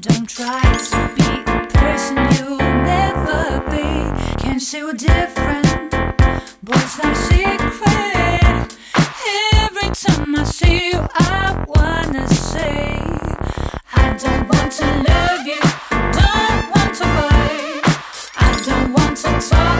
Don't try to be a person you'll never be. Can't see we're different, but it's not secret. Every time I see you, I wanna say, I don't want to love you, don't want to fight, I don't want to talk.